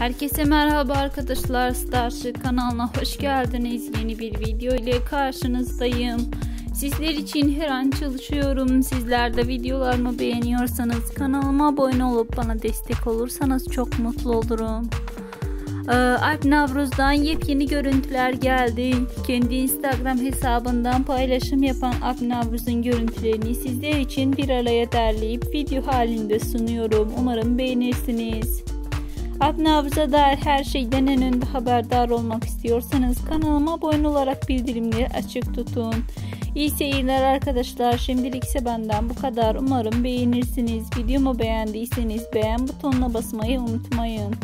Herkese merhaba arkadaşlar Starship kanalına hoş geldiniz. Yeni bir video ile karşınızdayım. Sizler için her an çalışıyorum. Sizler de videolarımı beğeniyorsanız kanalıma abone olup bana destek olursanız çok mutlu olurum. Ee, Alp Navruz'dan yepyeni görüntüler geldi. Kendi Instagram hesabından paylaşım yapan Alp Navruz'un görüntülerini sizler için bir araya derleyip video halinde sunuyorum. Umarım beğenirsiniz. Alp Navruz'a dair her şeyden en önde haberdar olmak istiyorsanız kanalıma abone olarak bildirimleri açık tutun. İyi seyirler arkadaşlar. Şimdilik ise benden bu kadar. Umarım beğenirsiniz. Videomu beğendiyseniz beğen butonuna basmayı unutmayın.